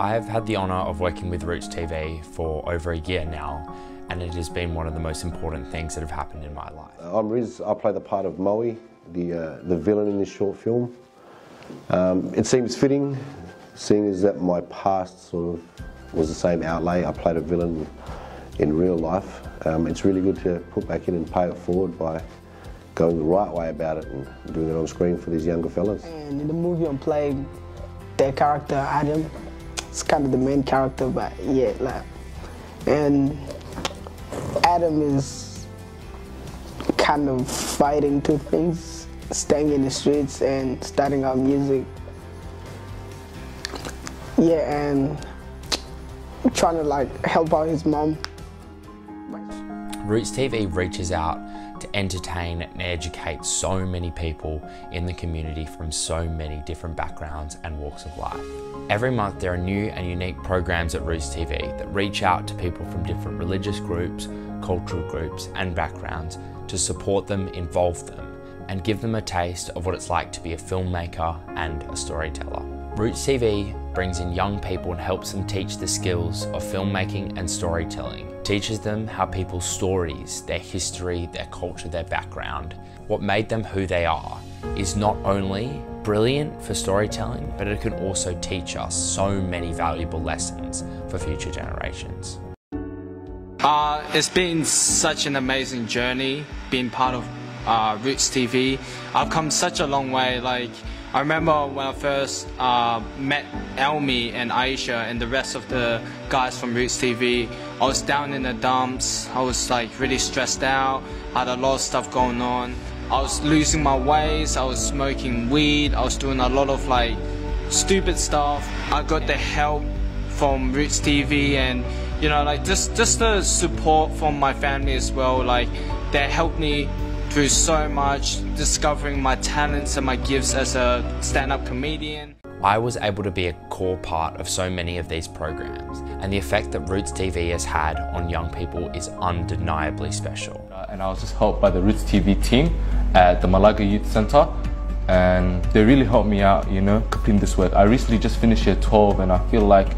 I've had the honour of working with Roots TV for over a year now, and it has been one of the most important things that have happened in my life. I'm Riz, I play the part of Moe, the, uh, the villain in this short film. Um, it seems fitting, seeing as that my past sort of was the same outlay. I played a villain in real life. Um, it's really good to put back in and pay it forward by going the right way about it and doing it on screen for these younger fellas. And in the movie I'm playing their character Adam. It's kind of the main character, but yeah, like, and Adam is kind of fighting two things, staying in the streets and starting out music. Yeah, and trying to like help out his mom. Roots TV reaches out to entertain and educate so many people in the community from so many different backgrounds and walks of life. Every month there are new and unique programs at Roots TV that reach out to people from different religious groups, cultural groups and backgrounds to support them, involve them and give them a taste of what it's like to be a filmmaker and a storyteller. Roots TV brings in young people and helps them teach the skills of filmmaking and storytelling. Teaches them how people's stories, their history, their culture, their background, what made them who they are, is not only brilliant for storytelling, but it can also teach us so many valuable lessons for future generations. Uh, it's been such an amazing journey being part of uh, Roots TV. I've come such a long way. Like I remember when I first uh, met Elmi and Aisha and the rest of the guys from Roots TV. I was down in the dumps. I was like really stressed out. I had a lot of stuff going on. I was losing my ways. I was smoking weed. I was doing a lot of like stupid stuff. I got the help from Roots TV and you know like just just the support from my family as well. Like they helped me through so much, discovering my talents and my gifts as a stand-up comedian. I was able to be a core part of so many of these programs, and the effect that Roots TV has had on young people is undeniably special. Uh, and I was just helped by the Roots TV team at the Malaga Youth Centre, and they really helped me out, you know, completing this work. I recently just finished year 12, and I feel like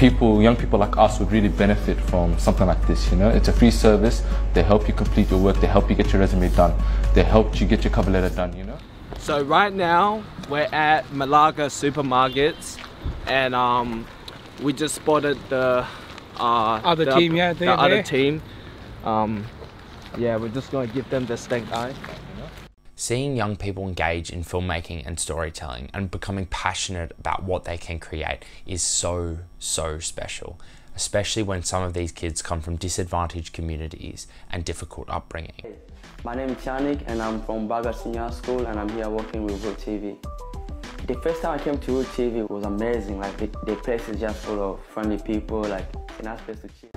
people, young people like us would really benefit from something like this, you know. It's a free service. They help you complete your work. They help you get your resume done. They help you get your cover letter done, you know. So right now we're at Malaga Supermarkets, and um, we just spotted the uh, Other the, team, yeah, the they're other there. team. Um, yeah, we're just gonna give them the stank eye. Seeing young people engage in filmmaking and storytelling and becoming passionate about what they can create is so, so special, especially when some of these kids come from disadvantaged communities and difficult upbringing. My name is Chanik and I'm from Balga Senior School and I'm here working with Root TV. The first time I came to Root TV was amazing. Like the, the place is just full of friendly people, like a nice place to chill.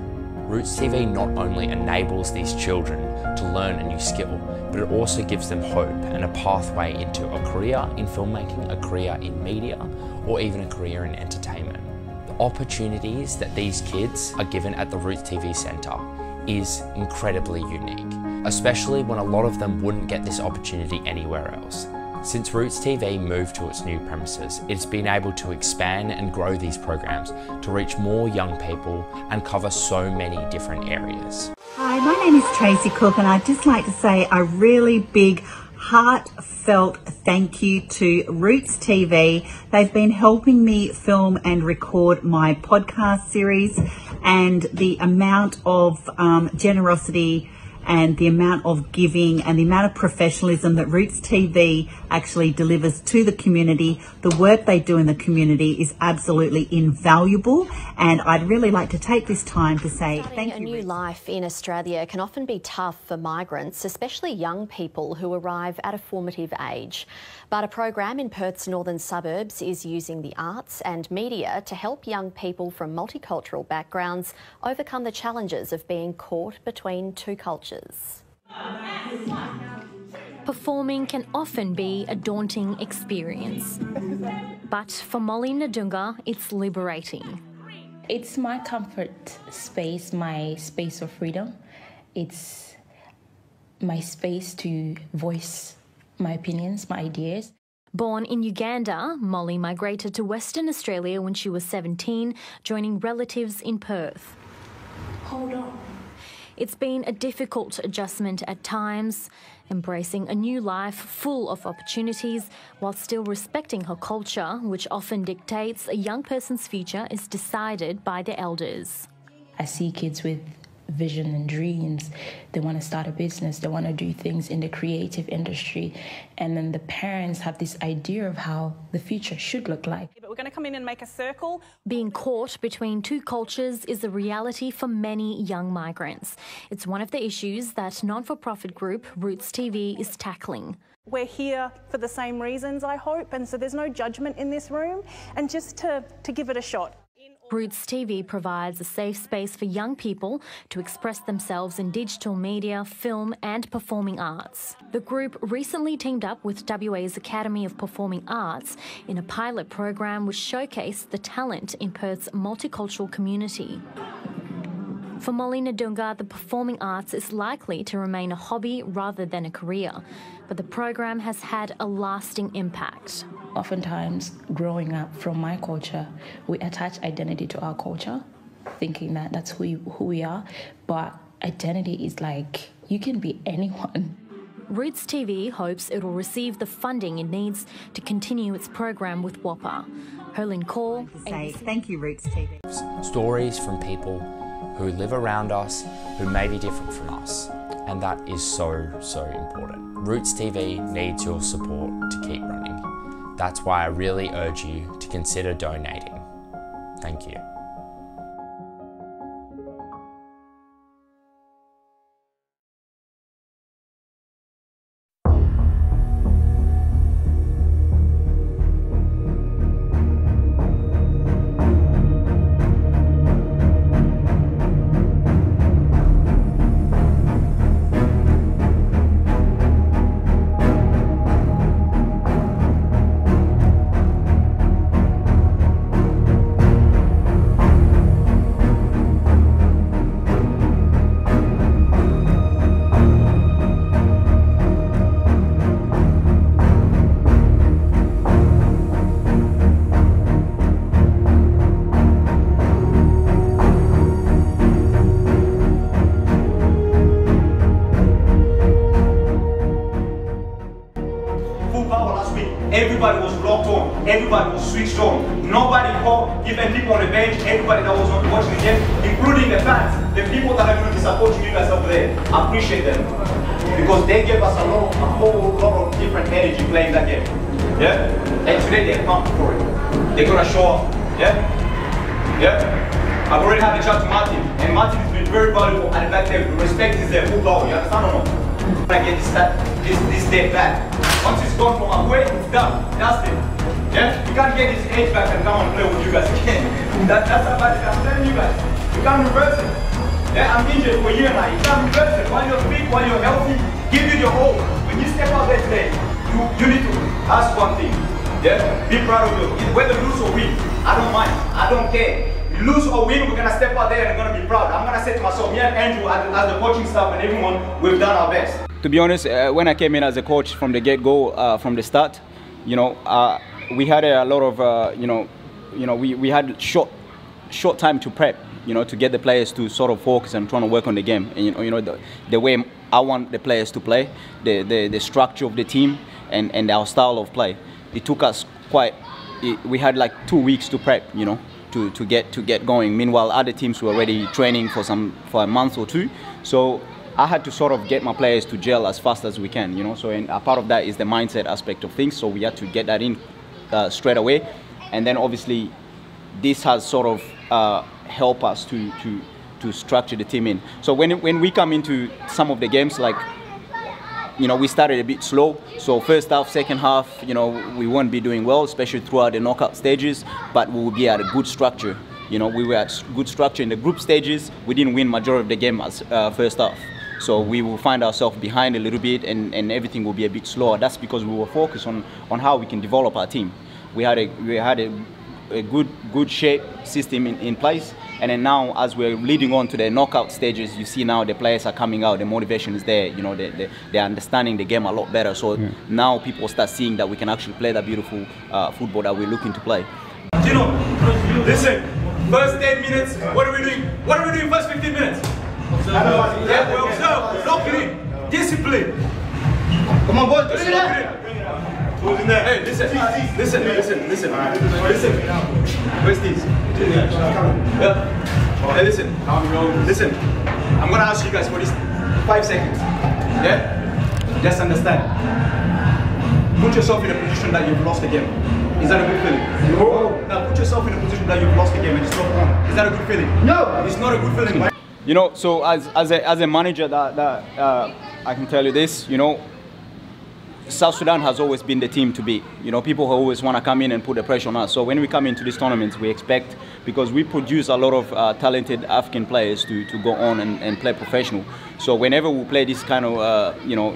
Roots TV not only enables these children to learn a new skill, but it also gives them hope and a pathway into a career in filmmaking, a career in media, or even a career in entertainment. The opportunities that these kids are given at the Roots TV Centre is incredibly unique, especially when a lot of them wouldn't get this opportunity anywhere else. Since Roots TV moved to its new premises, it's been able to expand and grow these programs to reach more young people and cover so many different areas. My name is Tracy Cook, and I'd just like to say a really big, heartfelt thank you to Roots TV. They've been helping me film and record my podcast series, and the amount of um, generosity and the amount of giving and the amount of professionalism that Roots TV actually delivers to the community, the work they do in the community is absolutely invaluable. And I'd really like to take this time to say Starting thank a you. new Roots. life in Australia can often be tough for migrants, especially young people who arrive at a formative age. But a program in Perth's northern suburbs is using the arts and media to help young people from multicultural backgrounds overcome the challenges of being caught between two cultures. Performing can often be a daunting experience. But for Molly Nadunga, it's liberating. It's my comfort space, my space of freedom. It's my space to voice my opinions, my ideas. Born in Uganda, Molly migrated to Western Australia when she was 17, joining relatives in Perth. Hold on. It's been a difficult adjustment at times, embracing a new life full of opportunities while still respecting her culture, which often dictates a young person's future is decided by the elders. I see kids with vision and dreams. They want to start a business, they want to do things in the creative industry. And then the parents have this idea of how the future should look like. But we're going to come in and make a circle. Being caught between two cultures is a reality for many young migrants. It's one of the issues that non for profit group Roots TV is tackling. We're here for the same reasons, I hope, and so there's no judgment in this room, and just to, to give it a shot. Roots TV provides a safe space for young people to express themselves in digital media, film, and performing arts. The group recently teamed up with WA's Academy of Performing Arts in a pilot program which showcased the talent in Perth's multicultural community. For Molly Ndunga, the performing arts is likely to remain a hobby rather than a career, but the program has had a lasting impact. Oftentimes, growing up from my culture, we attach identity to our culture, thinking that that's who, who we are. But identity is like you can be anyone. Roots TV hopes it will receive the funding it needs to continue its program with WAPA. Herlin Call. Say thank you, Roots TV. Stories from people who live around us who may be different from us. And that is so, so important. Roots TV needs your support to keep running. That's why I really urge you to consider donating. Thank you. Everybody was locked on. Everybody was switched on. Nobody called, even people on the bench, everybody that was not watching the game, including the fans, the people that are going to be supporting you guys up there. Appreciate them. Because they gave us a, lot, a whole lot of different energy playing that game. Yeah? And today they're pumped for it. They're to show up. Yeah? Yeah? I've already had a chat to Martin, and Martin has been very valuable at the back there. Respect is there, full power. You understand or not? I get this, this, this day back. Once it's gone from away, it's done. That's it. Yeah? You can't get this age back and come and play with you guys again. that, that's about it. I'm telling you guys. You can't reverse it. Yeah, I'm injured for a year now. You can't reverse it. While you're fit, while you're healthy, give it your all. When you step out there today, you, you need to ask one thing. Yeah? Be proud of you. Whether lose or win, I don't mind. I don't care. Lose or win, we're gonna step out there and we're gonna be proud. I'm gonna say to myself, me and Andrew, as the coaching staff and everyone, we've done our best. To be honest, uh, when I came in as a coach from the get-go, uh, from the start, you know, uh, we had a lot of, uh, you know, you know, we, we had short, short time to prep, you know, to get the players to sort of focus and trying to work on the game. And you know, you know the, the way I want the players to play, the, the, the structure of the team, and, and our style of play. It took us quite. It, we had like two weeks to prep, you know, to, to get to get going. Meanwhile, other teams were already training for some for a month or two. So I had to sort of get my players to gel as fast as we can, you know. So and a part of that is the mindset aspect of things. So we had to get that in uh, straight away, and then obviously this has sort of uh, helped us to to to structure the team in. So when when we come into some of the games like. You know, we started a bit slow. So first half, second half, you know, we won't be doing well, especially throughout the knockout stages. But we will be at a good structure. You know, we were at good structure in the group stages. We didn't win majority of the game as uh, first half. So we will find ourselves behind a little bit and, and everything will be a bit slower. That's because we were focused on, on how we can develop our team. We had a, we had a, a good, good shape system in, in place And then now, as we're leading on to the knockout stages, you see now the players are coming out, the motivation is there. You know, they, they, they're understanding the game a lot better. So now people start seeing that we can actually play that beautiful uh, football that we're looking to play. Gino, listen. First 10 minutes, what are we doing? What are we doing first 15 minutes? Yeah, we observe, lock it in. Discipline. Come on, boys, lock it in. Who's in there? Hey, listen, listen, listen, listen, listen. Where's these? Yeah. Hey, listen, listen. I'm gonna ask you guys for this five seconds. Yeah? Just understand. Put yourself in a position that you've lost the game. Is that a good feeling? No. Now put yourself in a position that you've lost the game and it's not on. Is that a good feeling? No. It's not a good feeling. You know, so as, as, a, as a manager, that, that uh, I can tell you this, you know, South Sudan has always been the team to beat. You know, people always want to come in and put the pressure on us. So when we come into these tournaments, we expect, because we produce a lot of uh, talented African players to, to go on and, and play professional. So whenever we play this kind of, uh, you know,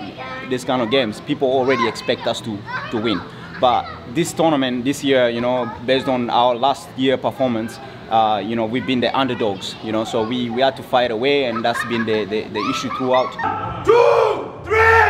this kind of games, people already expect us to, to win. But this tournament this year, you know, based on our last year performance, uh, you know, we've been the underdogs, you know, so we, we had to fight away and that's been the, the, the issue throughout. Two, three,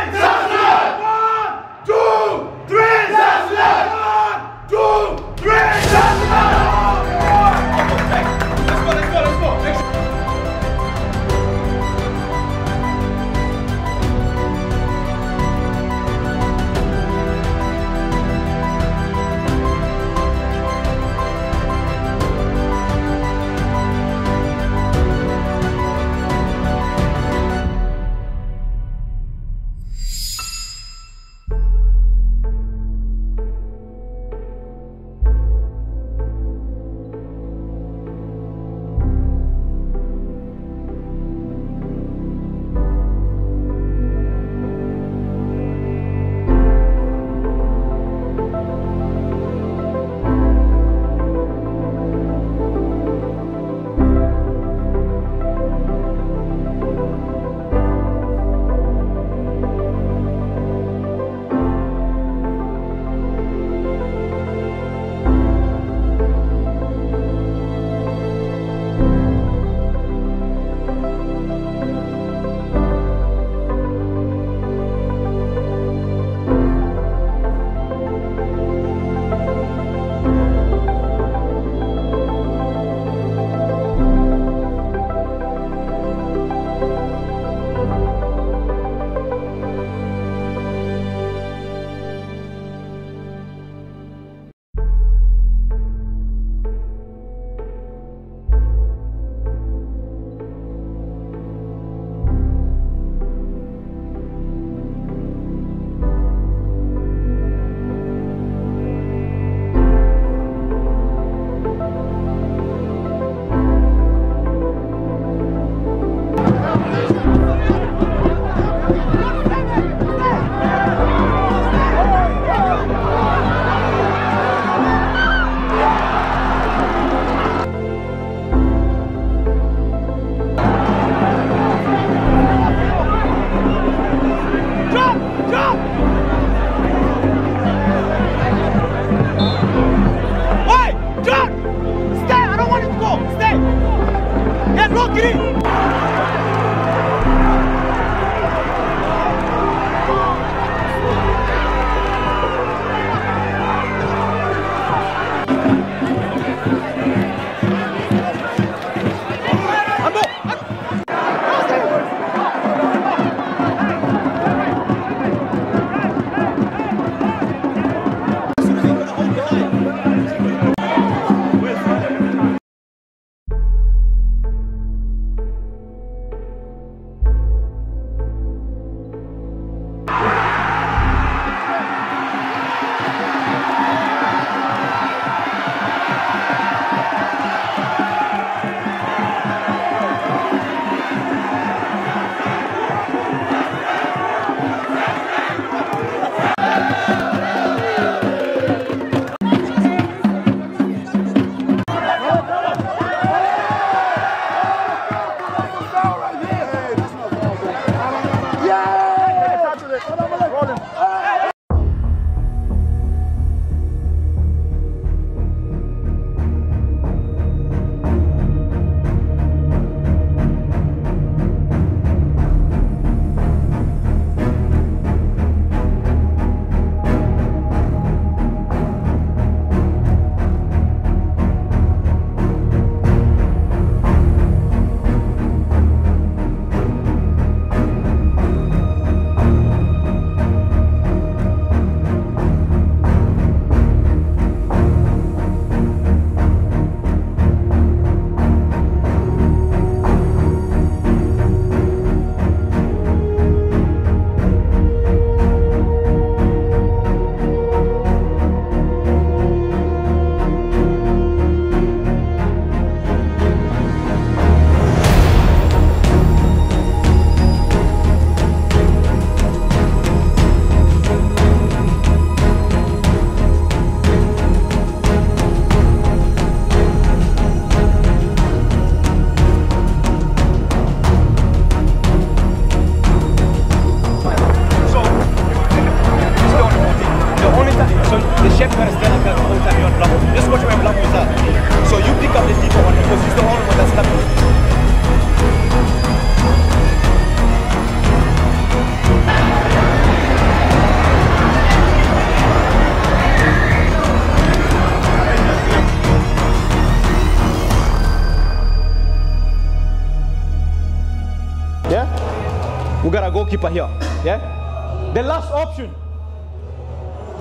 Goalkeeper here. Yeah? The last option,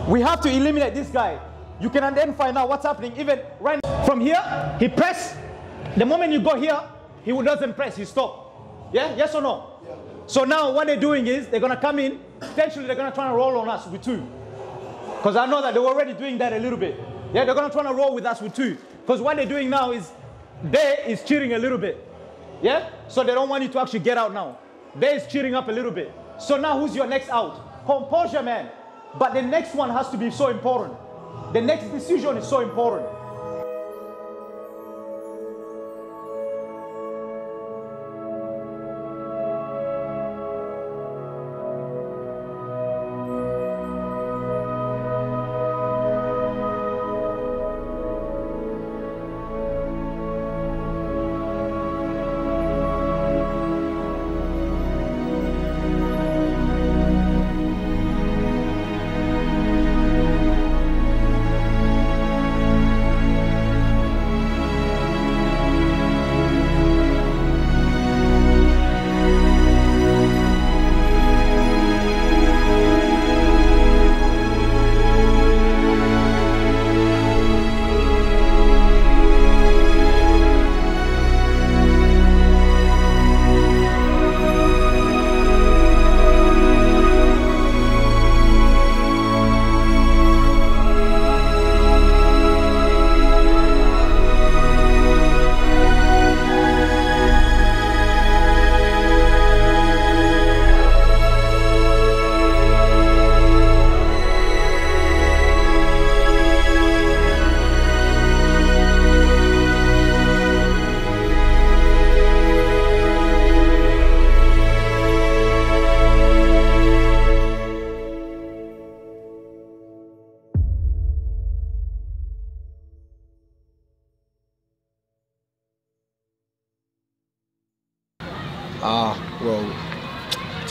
we have to eliminate this guy. You can identify now what's happening. Even right from here, he press. The moment you go here, he doesn't press, he stop. Yeah? Yes or no? Yeah. So now what they're doing is they're gonna come in, potentially they're gonna try and roll on us with two. Because I know that they were already doing that a little bit. Yeah, they're gonna try and roll with us with two. Because what they're doing now is they is cheating a little bit. Yeah? So they don't want you to actually get out now. They is cheating up a little bit. So now who's your next out? Composure, man. But the next one has to be so important. The next decision is so important.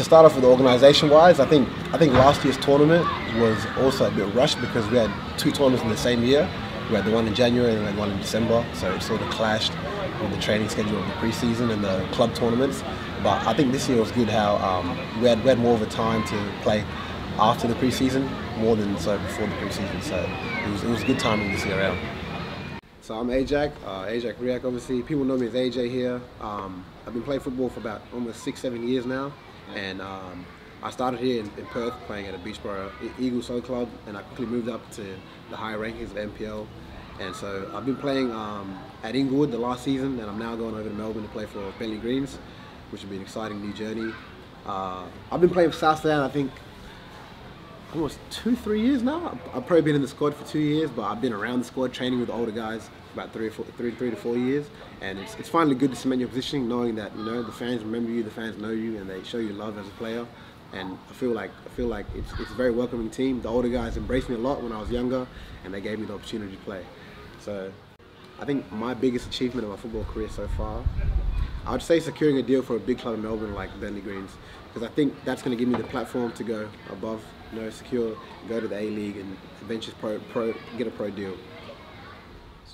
Start off with organisation-wise, I think I think last year's tournament was also a bit rushed because we had two tournaments in the same year. We had the one in January and had one in December, so it sort of clashed with the training schedule of the preseason and the club tournaments. But I think this year was good how um, we, had, we had more of a time to play after the preseason more than so before the preseason. So it was, it was good timing this year around. So I'm Ajak, uh, Ajak Riak obviously. People know me as AJ here. Um, I've been playing football for about almost six, seven years now. And um, I started here in, in, Perth playing at a Beechboro Eagle Soul Club and I quickly moved up to the higher rankings of NPL. And so I've been playing um, at Inglewood the last season and I'm now going over to Melbourne to play for Bentleigh Greens, which will be an exciting new journey. Uh, I've been playing for South Sudan, I think, almost two, three years now. I've probably been in the squad for two years, but I've been around the squad training with older guys about three or four, three, three to four years. And it's, it's finally good to cement your positioning, knowing that you know the fans remember you, the fans know you, and they show you love as a player. And I feel like I feel like it's, it's a very welcoming team. The older guys embraced me a lot when I was younger, and they gave me the opportunity to play. So I think my biggest achievement of my football career so far, I would say securing a deal for a big club in Melbourne like Bentleigh Greens, because I think that's going to give me the platform to go above, you know, secure, go to the A League and eventually pro, pro, get a pro deal.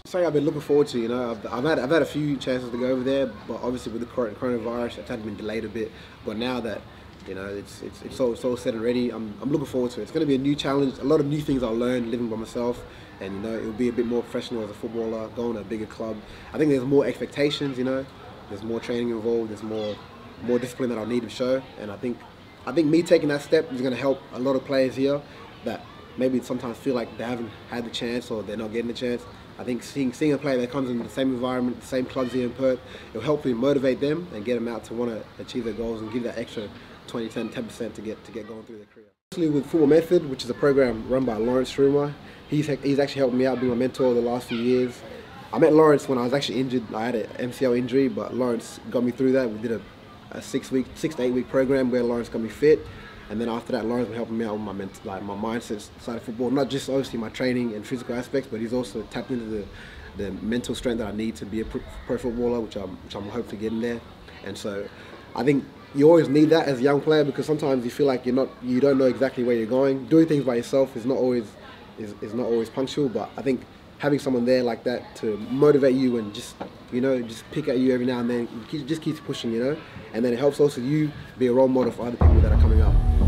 Something I've been looking forward to, you know, I've, I've, had I've had a few chances to go over there, but obviously with the current coronavirus, it's had been delayed a bit. But now that you know it's it's it's all, it's all set and ready, I'm I'm looking forward to it. It's going to be a new challenge, a lot of new things I'll learn living by myself, and you know it'll be a bit more professional as a footballer, going to a bigger club. I think there's more expectations, you know, there's more training involved, there's more more discipline that I'll need to show, and I think I think me taking that step is going to help a lot of players here that maybe sometimes feel like they haven't had the chance or they're not getting the chance. I think seeing, seeing a player that comes in the same environment, the same clubs here in Perth, it'll help me motivate them and get them out to want to achieve their goals and give that extra 20, 10, 10% to get to get going through their career. Especially with Football Method, which is a program run by Lawrence Strumer, he's, he's actually helped me out, being my mentor the last few years. I met Lawrence when I was actually injured. I had an MCL injury, but Lawrence got me through that. We did a, a six week, six to eight week program where Lawrence got me fit. And then after that, Lawrence been helping me out with my mental, like my mindset side of football. Not just obviously my training and physical aspects, but he's also tapped into the, the mental strength that I need to be a pro footballer, which I'm, which I'm hopefully getting there. And so, I think you always need that as a young player because sometimes you feel like you're not, you don't know exactly where you're going. Doing things by yourself is not always, is, is not always punctual. But I think having someone there like that to motivate you and just you know just pick at you every now and then just keeps pushing you know and then it helps also you be a role model for other people that are coming up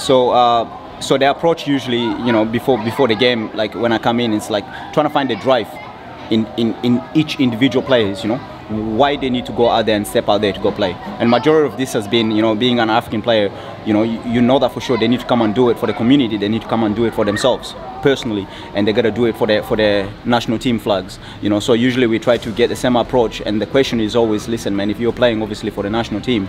So, uh, so the approach usually, you know, before before the game, like when I come in, it's like trying to find the drive in, in, in each individual players, you know, why they need to go out there and step out there to go play. And majority of this has been, you know, being an African player, you know, you, you know that for sure. They need to come and do it for the community. They need to come and do it for themselves personally, and they got to do it for their for the national team flags. You know, so usually we try to get the same approach. And the question is always, listen, man, if you're playing obviously for the national team,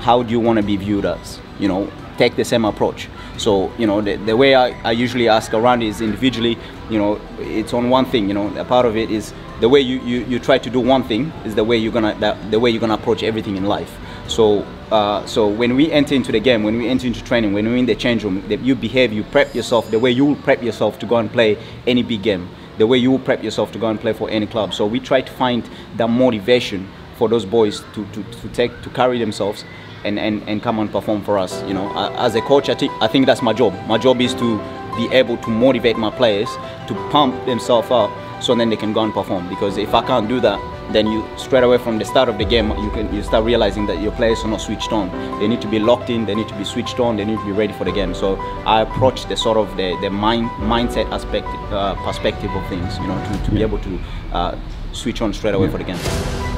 how do you want to be viewed as? You know, take the same approach. So, you know, the, the way I, I usually ask around is individually, you know, it's on one thing, you know, a part of it is the way you, you, you try to do one thing is the way you're gonna that, the way you're gonna approach everything in life. So uh, so when we enter into the game, when we enter into training, when we're in the change room, you behave, you prep yourself the way you will prep yourself to go and play any big game, the way you will prep yourself to go and play for any club. So we try to find that motivation for those boys to, to, to take to carry themselves and, and, and come and perform for us. You know, as a coach, I think I think that's my job. My job is to be able to motivate my players to pump themselves up so then they can go and perform. Because if I can't do that, then you straight away from the start of the game you can you start realizing that your players are not switched on. They need to be locked in. They need to be switched on. They need to be ready for the game. So I approach the sort of the, the mind mindset aspect uh, perspective of things. You know, to, to be able to uh, switch on straight away for the game.